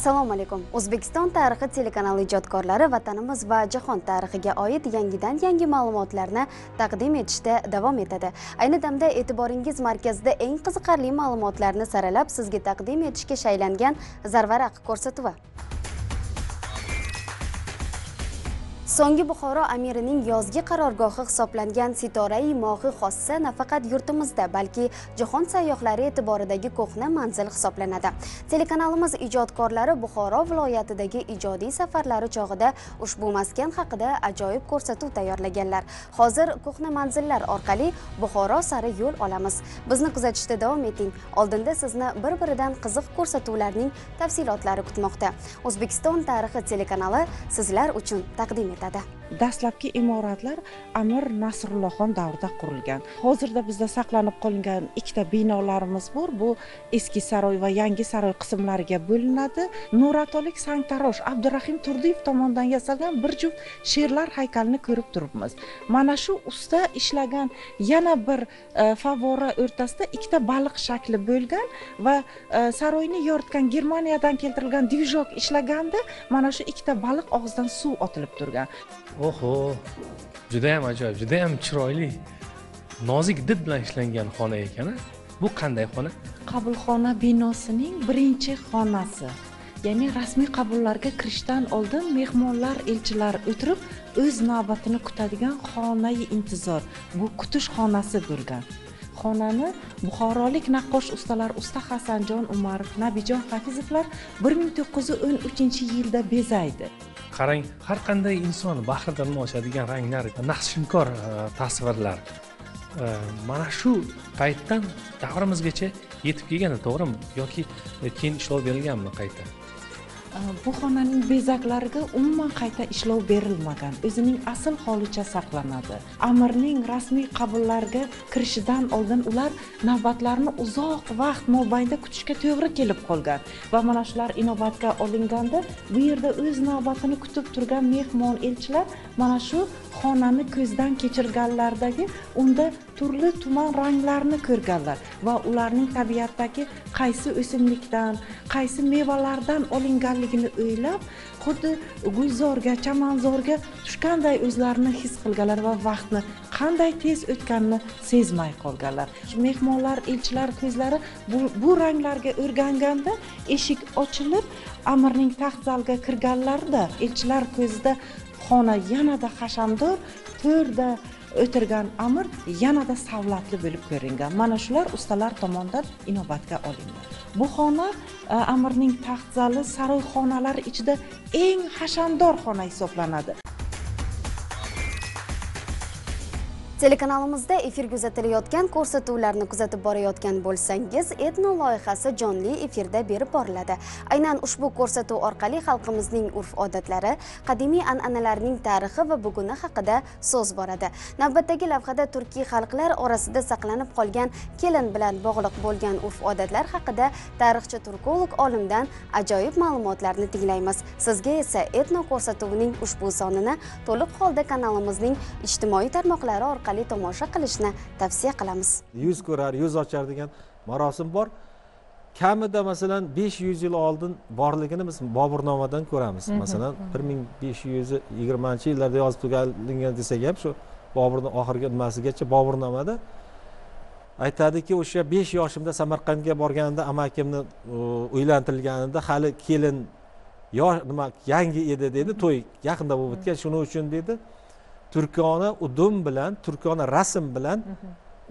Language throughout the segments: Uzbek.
assalomu alaykum. O'zbekiston tarixi telekanali ijodkorlari vatanimiz va jahon tarixiga oid yangidan yangi ma'lumotlarni taqdim etishda davom etadi. Ayni damda e'tiboringiz markazida eng qiziqarli ma'lumotlarni saralab sizga taqdim etishga shaylangan zarvaraq ko'rsatuvi. So'nggi buxoro amirining yozgi qarorgohi hisoblangan sitorai mohi xossa nafaqat yurtimizda balki jahon sayyohlari e'tiboridagi ko'hna manzil hisoblanadi. Telekanalimiz ijodkorlari buxoro viloyatidagi ijodiy safarlari chog'ida ushbu maskan haqida ajoyib ko'rsatuv tayyorlaganlar. Hozir ko'hna manzillar orqali buxoro sari yo'l olamiz. Bizni kuzatishda davom eting. Oldinda sizni bir biridan qiziq ko'rsatuvlarning tafsilotlari kutmoqda. O'zbekiston tarixi telekanali sizlar uchun taqdim etadi ただ。Dastlabki imoratlar amir nasrullohxon davrida qurilgan. Hozirda bizda saqlanib qolingan ikkita binolarimiz bor. Bu eski saroy va yangi saroy qismlariga bo'linadi. Nuratolik sangtarosh abdurahim turdiyev tomonidan yasalgan bir juft sherlar haykalini ko'rib turibmiz. Mana shu usta ishlagan yana bir e, favvora o'rtasida ikkita baliq shakli bo'lgan va e, saroyni yoritgan germaniyadan keltirilgan dvijok ishlaganda mana shu ikkita baliq og'zidan suv otilib turgan. Oho judayam ajoyib judayam chiroyli nozik did bilan ishlangan xona ekan bu qanday xona? Qabulxona binosining birinchi xonasi. Ya'ni rasmiy qabullarga kirishdan oldin mehmonlar elchilar o'tirib o'z navbatini kutadigan xonai intizor bu kutish xonasi bo'lgan. Xonani buxorolik naqqosh ustalar usta hasanjon umarov nabijon hafizovlar bir ming to'qqiz yuz o'n uchinchi yilda bezaydi. Qarang har qanday inson bahridan ochadigan ranglar naqshinkor e, tasvirlar. E, mana shu paytdan davrimizgacha yetib kelgan to'g'rimi? Yoki e, keyin ishlov berilganmi qayta? Э, bu xonaning bezaklariga umuman qayta ishlov berilmagan. O'zining asl holicha saqlanadi. Amirning rasmiy qabullariga kirishidan oldin ular navbatlarni uzoq vaqt mobaynida kutishga to'g'ri kelib qolgan va mana shular inobatga olinganda bu yerda o'z navbatini kutib turgan mehmon elchilar mana shu xonani ko'zdan kechirganlaridagi unda turli tuman ranglarni ko'rganlar va ularning tabiatdagi qaysi o'simlikdan qaysi mevalardan olinganligini o'ylab xuddi gulzorga chamanzorga tushganday o'zlarini his qilganlar va vaqtni qanday tez o'tganini sezmay qolganlar. Mehmonlar elchilar ko'zlari bu, bu ranglarga o'rganganda eshik ochilib amirning taxt zaliga kirganlarida elchilar ko'zida xona yanada hashamdor to'rda o'tirgan amir yanada savlatli bo'lib ko'ringan. Mana shular ustalar tomonidan inobatga olingan. Bu xona e, amirning taxt zali saroy xonalari ichida eng hashamdor xona hisoblanadi. Telekanalimizda efir kuzatilayotgan ko'rsatuvlarni kuzatib borayotgan bo'lsangiz etno loyihasi jonli efirda berib boriladi. Aynan ushbu ko'rsatuv orqali xalqimizning urf odatlari qadimiy an'analarning tarixi va buguni haqida so'z boradi. Navbatdagi lavhada turkiy xalqlar orasida saqlanib qolgan kelin bilan bog'liq bo'lgan urf odatlar haqida tarixchi turkolog olimdan ajoyib ma'lumotlarni tinglaymiz. Sizga esa etno ko'rsatuvining ushbu sonini to'liq holda kanalimizning ijtimoiy tarmoqlari orqali orqali tomosha qilishni tavsiya qilamiz. Yuz ko'rar yuz ochar degan marosim bor. Kamida masalan besh yuz yil oldin borligini biz boburnomadan ko'ramiz. Masalan bir ming besh yuz yigirmanchi yillarda yozib tugalingan desak ham shu boburni oxirgi nimasigacha boburnomada aytadiki o'sha besh yoshimda samarqandga borganimda amakimni uylantirilganida hali kelin yosh nima yangi edi dedi to'y yaqinda bo'lib o'tgan shuning uchun dedi turkona udum bilan turkona rasm bilan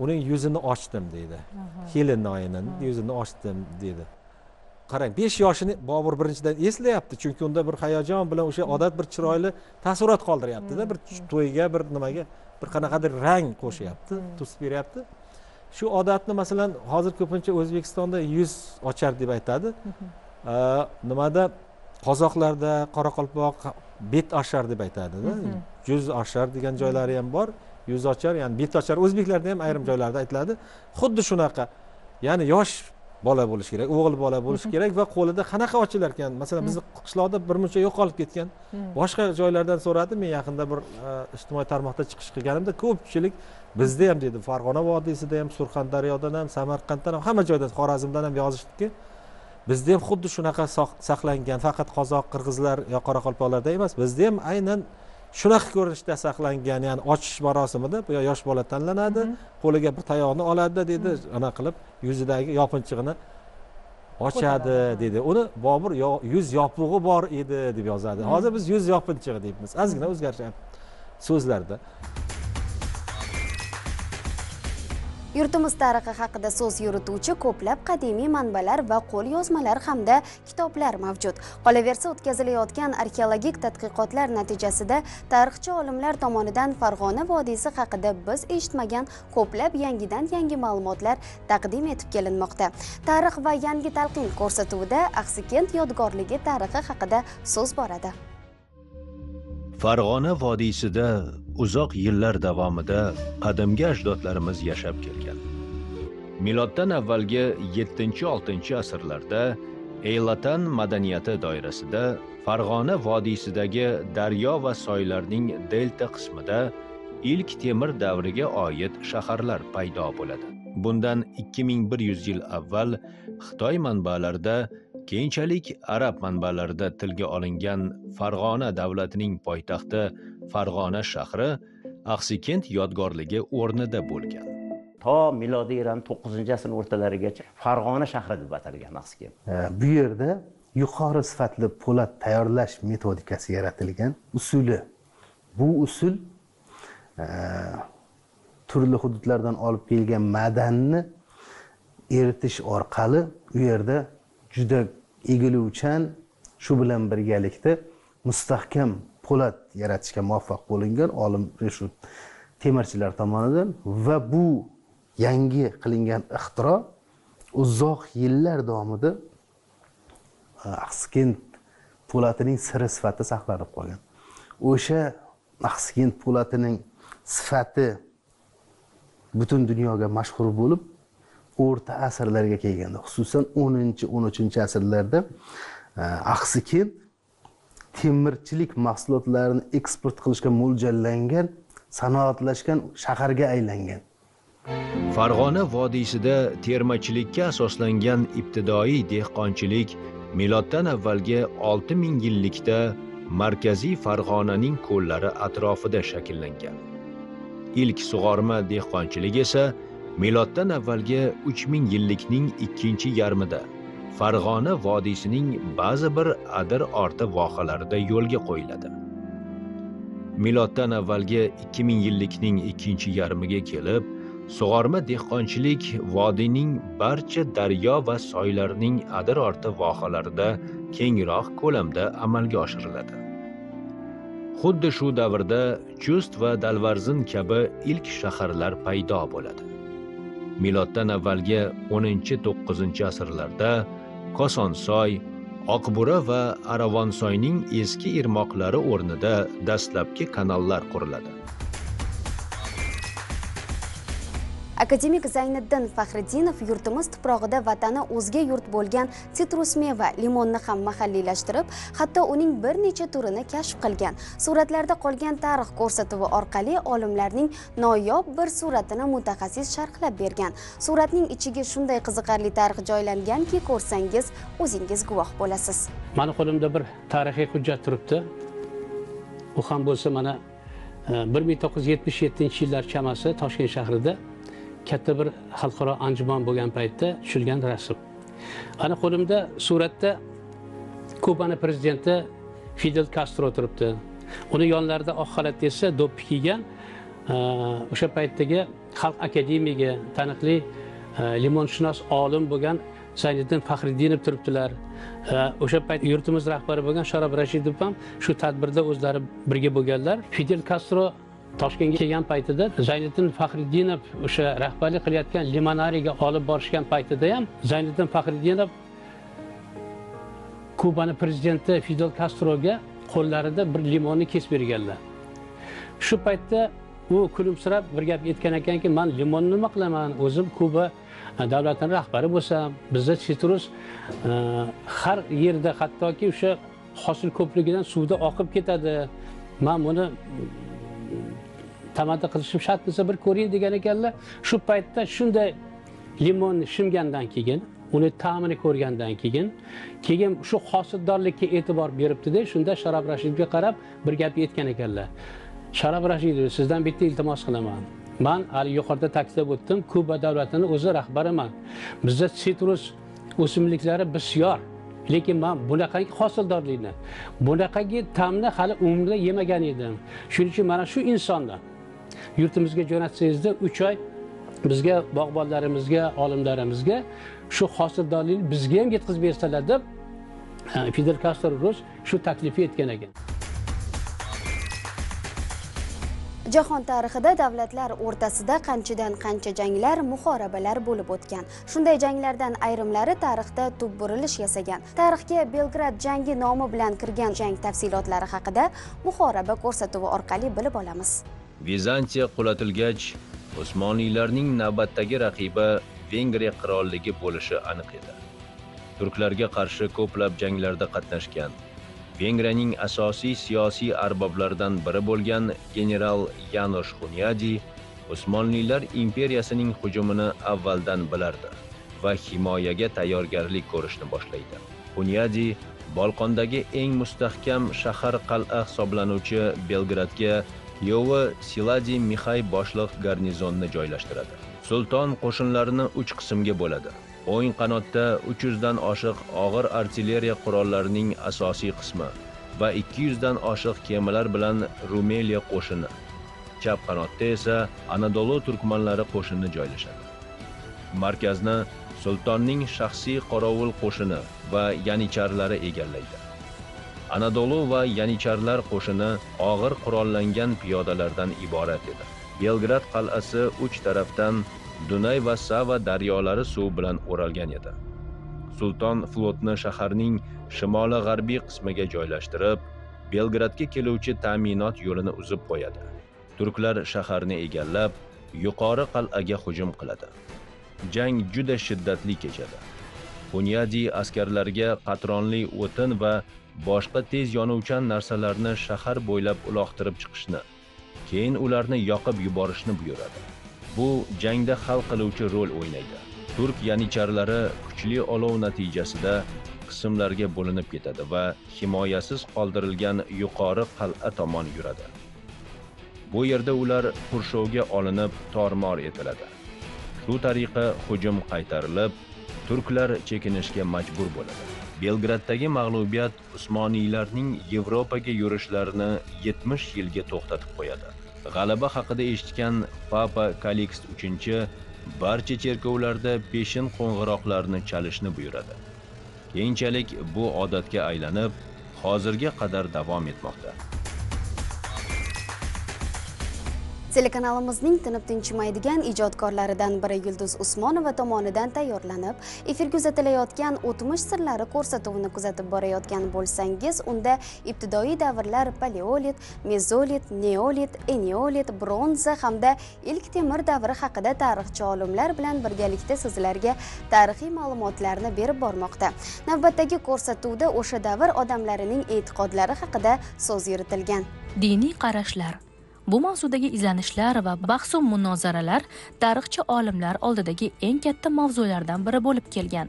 uning yuzini ochdim deydi. Kelinnoyini yuzini ochdim deydi. Qarang besh yoshini bobur birinchidan eslayapti chunki unda bir hayajon bilan o'sha odat bir chiroyli taassurot qoldiryaptida bir to'yga bir nimaga bir qanaqadir rang qo'shyapti tus beryapti. Shu odatni masalan hozir ko'pincha o'zbekistonda yuz ochar deb aytadi. Nimada? Qozoqlarda qoraqalpoq bet oshar deb aytadida yuz oshar degan joylari ham bor. Yuz ochar ya'ni bet ochar. O'zbeklarda ham ayrim joylarda aytiladi. Xuddi shunaqa. Ya'ni yosh bola bo'lishi kerak o'g'il bola bo'lishi kerak va qo'lida qanaqa ochilar ekan? Masalan bizni qishloqda birmuncha yo'qolib ketgan. Boshqa joylardan so'radi men yaqinda bir e, ijtimoiy tarmoqda chiqish qilganimda ko'pchilik bizda ham dedi farg'ona vodiysida ham surxondaryodan ham samarqanddan ham hamma joydan xorazmdan ham yozishdiki bizda ham xuddi shunaqa saqlangan faqat qozoq qirg'izlar yo qoraqalpoqlarda emas bizda ham aynan shunaqa ko'rinishda saqlangan ya'ni ochish marosimida bu yosh bola tanlanadi qo'liga bir tayoqni oladi deydi anaqa qilib yuzidagi yopinchig'ini ochadi deydi uni bobur yuz yopig'i bor edi deb yozadi. Hozir biz yuz yopinchig'i deymiz. Ozgina o'zgarishyapti so'zlarda yurtimiz tarixi haqida so'z yurituvchi ko'plab qadimiy manbalar va qo'l yozmalar hamda kitoblar mavjud. Qolaversa o'tkazilayotgan arxeologik tadqiqotlar natijasida tarixchi olimlar tomonidan farg'ona vodiysi haqida biz eshitmagan ko'plab yangidan yangi ma'lumotlar taqdim etib kelinmoqda. Tarix va yangi talqin ko'rsatuvida axsikent yodgorligi tarixi haqida so'z boradi. Farg'ona vodiysida uzoq yillar davomida qadimgi ajdodlarimiz yashab kelgan. Miloddan avvalgi 7-6 asrlarda eylatan madaniyati doirasida farg'ona vodiysidagi daryo va soylarning delta qismida ilk temir davriga oid shaharlar paydo bo'ladi. Bundan 2100 yil avval xitoy manbalarida keyinchalik arab manbalarida tilga olingan farg'ona davlatining poytaxti farg'ona shahri axsikent yodgorligi o'rnida bo'lgan. To milodiy erani to'qqizinchi asrning o'rtalarigacha farg'ona shahri deb atalgan axsikent. Bu yerda yuqori sifatli po'lat tayyorlash metodikasi yaratilgan usuli. Bu usul turli hududlardan olib kelgan madanni eritish orqali u yerda juda egiluvchan shu bilan birgalikda mustahkam po'lat yaratishga muvaffaq bo'lingan olim shu temirchilar tomonidan va bu yangi qilingan ixtiro uzoq yillar davomida e, axsikent po'latining siri sifatida saqlanib qolgan. O'sha axsikent po'latining sifati butun dunyoga mashhur bo'lib o'rta asrlarga kelganda xususan o'ninchi o'n uchinchi asrlarda e, temirchilik mahsulotlarini eksport qilishga mo'ljallangan sanoatlashgan shaharga aylangan. Farg'ona vodiysida termachilikka asoslangan ibtidoiy dehqonchilik miloddan avvalgi 6000 yillikda markaziy farg'onaning ko'llari atrofida shakllangan. Ilk sug'orma dehqonchilik esa miloddan avvalgi 3000 yillikning ikkinchi yarmida farg'ona vodiysining ba'zi bir adir orti vohalarida yo'lga qo'yiladi. Miloddan avvalgi 2000 yillikning ikkinchi yarmiga kelib sug'orma dehqonchilik vodiyning barcha daryo va soylarning adir orti vohalarida kengroq ko'lamda amalga oshiriladi. Xuddi shu davrda chust va dalvarzin kabi ilk shaharlar paydo bo'ladi. Miloddan avvalgi 10-9 asrlarda kosonsoy oqbura va aravonsoyning eski irmoqlari o'rnida dastlabki kanallar quriladi. Akademik zayniddin faxriddinov yurtimiz tuprog'ida vatani o'zga yurt bo'lgan sitrus meva limonni ham mahalliylashtirib hatto uning bir necha turini kashf qilgan suratlarda qolgan tarix ko'rsatuvi orqali olimlarning noyob bir suratini mutaxassis sharhlab bergan suratning ichiga shunday qiziqarli tarix joylanganki ko'rsangiz o'zingiz guvoh bo'lasiz mani qo'limda bir tarixiy hujjat turibdi u ham bo'lsa mana e, bir ming to'qqiz yuz yetmish yettinchi yillar chamasi toshkent shahrida katta bir xalqaro anjuman bo'lgan paytda tushilgan rasm. Ana qo'limda suratda kubani prezidenti fidel kastro turibdi. Uni yonlarida oq xalatda esa do'ppi kiygan e, o'sha paytdagi xalq akademigi taniqli e, limonshunos olim bo'lgan zayniddin faxriddinov turibdilar. E, o'sha payt yurtimiz rahbari bo'lgan sharob rashidov ham shu tadbirda o'zlari birga bo'lganlar. Fidel kastro toshkentga kelgan paytida zayniddin faxriddinov o'sha rahbarlik qilayotgan limonariga olib borishgan paytida ham zayniddin faxriddinov kubani prezidenti fidel kastroga qo'llarida bir limonni kesib berganlar. Shu paytda u kulimsirab bir gap aytgan ekanki man limonni nima qilaman? O'zim kuba e, davlatini rahbari bo'lsam bizda sitrus e, har yerda hattoki o'sha hosil ko'pligidan suvda oqib ketadi. Man buni tamaddi qilishim shart desa bir ko'ring degan ekanlar. Shu paytda shunday limonni shimgandan keyin uni ta'mini ko'rgandan keyin keyin shu hosildorlikka e'tibor beribdida shunda sharob rashidga qarab bir gap aytgan ekanlar. Sharob rashidov sizdan bitta iltimos qilaman. Man hali yuqorida ta'kidlab o'tdim kuba davlatini o'zi rahbariman. Bizda sitrus o'simliklari bisyor lekin man bunaqangi hosildorlikni bunaqangi ta'mni hali umrimda yemagan edim. Shuning uchun mana shu insonni yurtimizga jo'natsangizda uch oy bizga bog'bonlarimizga olimlarimizga shu hosildorlikni bizga ham yetkazib bersalar deb e, fidel kastro rus shu taklifni etgan ekan. Jahon tarixida davlatlar o'rtasida qanchadan qancha janglar muhorabalar bo'lib o'tgan. Shunday janglardan ayrimlari tarixda tub burilish yasagan. Tarixga belgrad jangi nomi bilan kirgan jang tafsilotlari haqida muhoraba ko'rsatuvi orqali bilib olamiz. Vizantiya qulatilgach Osmoniylarning navbatdagi raqibi Vengriya qirolligi bo'lishi aniq edi. Turklarga qarshi ko'plab janglarda qatnashgan. Vengriyaning asosiy siyosiy arboblaridan biri bo'lgan general Yanosh Hunyadi Osmoniylar imperiyasining hujumini avvaldan bilardi va himoyaga tayyorgarlik ko'rishni boshlaydi. Hunyadi Bolqondagi eng mustahkam shahar qal'a hisoblanuvchi Belgradga Yovi Siladi Mixay boshliq garnizonni joylashtiradi. Sulton qo'shinlarini 3 qismga bo'ladi. O'ng qanotda 300 dan oshiq og'ir artilleriya qurollarining asosiy qismi va 200 dan oshiq kemalar bilan Rumeliya qo'shini. Chap qanotda esa Anadolu turkmanlari qo'shini joylashadi. Markazni sultonning shaxsiy qorovul qo'shini va yanicharlari egallaydi. Anadolu va yanicharlar qo'shini og'ir qurollangan piyodalardan iborat edi. Belgrad qal'asi uch tarafdan dunay va sava daryolari suv bilan o'ralgan edi. Sulton flotni shaharning shimoli g'arbiy qismiga joylashtirib belgradga keluvchi ta'minot yo'lini uzib qo'yadi. Turklar shaharni egallab yuqori qal'aga hujum qiladi. Jang juda shiddatli kechadi. Hunyadi askarlarga qatronli o'tin va boshqa tez yonuvchan narsalarni shahar bo'ylab uloqtirib chiqishni keyin ularni yoqib yuborishni buyuradi. Bu jangda hal qiluvchi rol o'ynaydi. Turk yanicharlari kuchli olov natijasida qismlarga bo'linib ketadi va himoyasiz qoldirilgan yuqori qal'a tomon yuradi. Bu yerda ular qurshovga olinib tormor etiladi. Shu tariqa hujum qaytarilib turklar chekinishga majbur bo'ladi. Belgraddagi mag'lubiyat usmoniylarning yevropaga yurishlarini 70 yilga to'xtatib qo'yadi. G'alaba haqida eshitgan papa kaliks uchinchi barcha cherkovlarda peshin qo'ng'iroqlarni chalishni buyuradi. Keyinchalik bu odatga aylanib hozirga qadar davom etmoqda. Telekanalimizning tinib tinchimaydigan ijodkorlaridan biri yulduz usmonova tomonidan tayyorlanib efirga uzatilayotgan o'tmish sirlari ko'rsatuvini kuzatib borayotgan bo'lsangiz unda ibtidoiy davrlar paleolit mezolit neolit eneolit bronza hamda ilk temir davri haqida tarixchi olimlar bilan birgalikda sizlarga tarixiy ma'lumotlarni berib bormoqda. Navbatdagi ko'rsatuvda o'sha davr odamlarining e'tiqodlari haqida so'z yuritilgan. Diniy qarashlar. Bu mavzudagi izlanishlar va bahsu munozaralar tarixchi olimlar oldidagi eng katta mavzulardan biri bo'lib kelgan.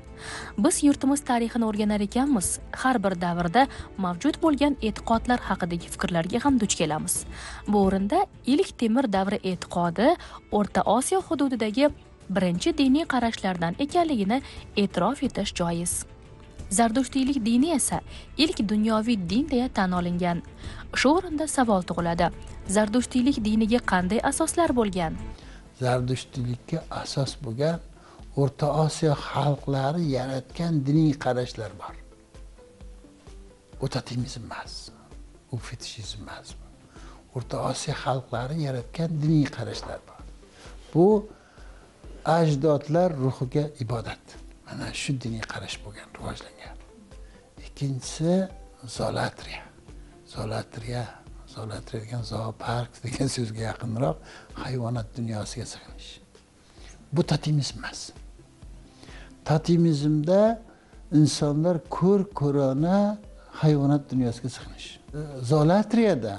Biz yurtimiz tarixini o'rganar ekanmiz. Har bir davrda mavjud bo'lgan e'tiqodlar haqidagi fikrlarga ham duch kelamiz. Bu o'rinda ilk temir davri e'tiqodi o'rta osiyo hududidagi birinchi diniy qarashlardan ekanligini e'tirof etish joiz. Zardushtiylik dini esa ilk dunyoviy din deya tan olingan. Shu o'rinda savol tug'iladi. Zardushtiylik diniga qanday asoslar bo'lgan? Zardushtiylikka asos bo'lgan o'rta osiyo xalqlari yaratgan diniy qarashlar bor. U totemizm emas u fetishizm emas o'rta osiyo xalqlari yaratgan diniy qarashlar bor. Bu ajdodlar ruhiga ibodat. Mana shu diniy qarash bo'lgan rivojlangan. Ikkinchisi zolatriya zolatriya zolatriya degan zoopark degan so'zga yaqinroq hayvonot dunyosiga sig'inish. Bu totemizm emas totemizmda insonlar ko'r ko'rona hayvonot dunyosiga sig'inish. Zolatriyada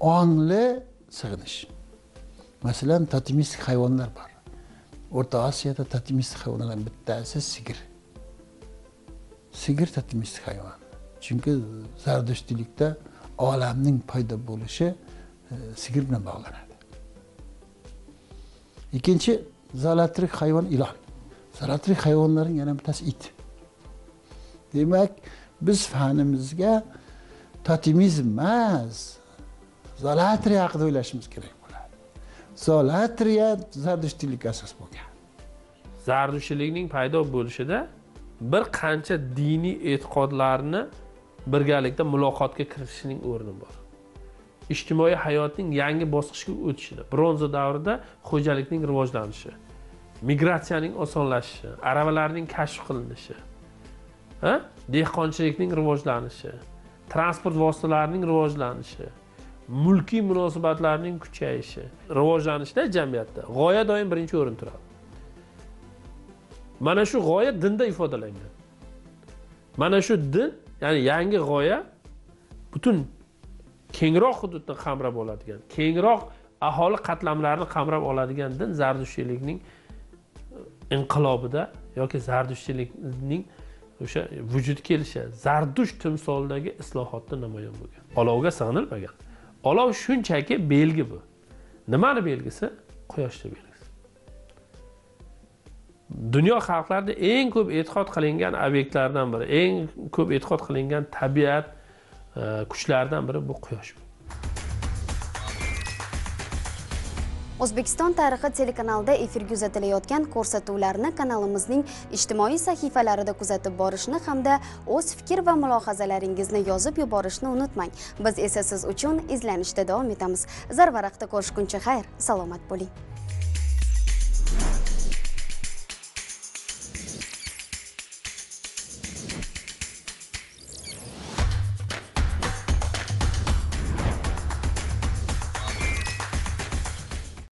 ongli sig'inish. Masalan totemistik hayvonlar bor. O'rta osiyoda totemistik hayvonlardan bittasi sigir. Sigir totemistik hayvon chunki zardushtiylikda olamning paydo bo'lishi e, sigir bilan bog'lanadi. Ikkinchi zalatrik hayvon ilon. Zalatrik hayvonlarning yana bittasi it. Demak biz fanimizga totemizm emas zalatri haqida o'ylashimiz kerak. Bo'ladi zoolatriya asos bo'lgan. Zardushtiylikning paydo bo'lishida bir qancha diniy e'tiqodlarni birgalikda muloqotga kiritishning o'rni bor. Ijtimoiy hayotning yangi bosqichga o'tishida bronza davrida xo'jalikning rivojlanishi migratsiyaning osonlashishi aravalarning kashf qilinishi dehqonchilikning rivojlanishi transport vositalarining rivojlanishi mulkiy munosabatlarning kuchayishi rivojlanishda jamiyatda g'oya doim birinchi o'rin turadi. Mana shu g'oya dinda ifodalangan. Mana shu din ya'ni yangi g'oya butun kengroq hududni qamrab oladigan kengroq aholi qatlamlarini qamrab oladigan din zardushtiylikning e, inqilobida yoki zardushtiylikning o'sha vujudga kelishi zardush timsolidagi islohotda namoyon bo'lgan. Olovga sig'inilmagan. Olov shunchaki belgi bu. Nimani belgisi? Quyoshni belgisi. Dunyo xalqlarida eng ko'p e'tiqod qilingan obyektlardan biri eng ko'p e'tiqod qilingan tabiat e, kuchlaridan biri bu quyosh o'zbekiston tarixi telekanalida efirga uzatilayotgan ko'rsatuvlarni kanalimizning ijtimoiy sahifalarida kuzatib borishni hamda o'z fikr va mulohazalaringizni yozib yuborishni unutmang. Biz esa siz uchun izlanishda davom etamiz. Zarvaraqda ko'rishguncha xayr salomat bo'ling.